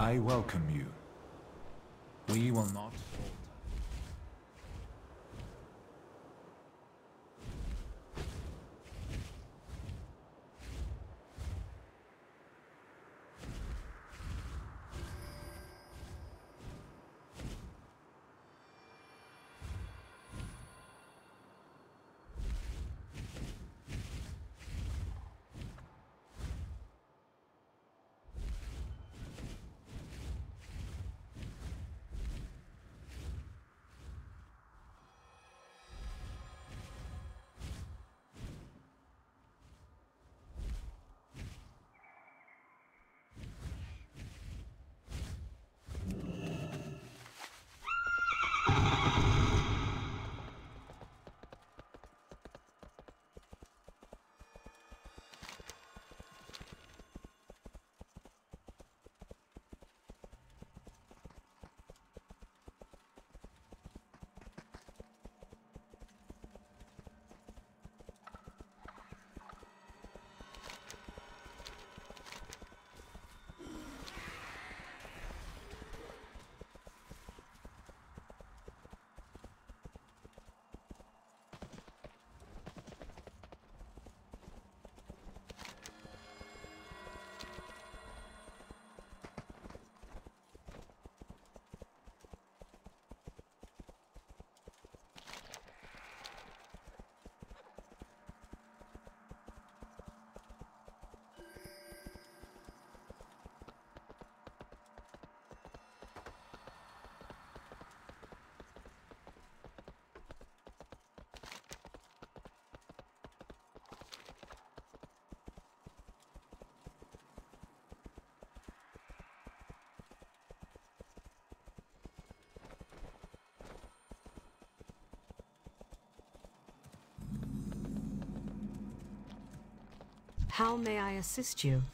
I welcome you. We will not How may I assist you?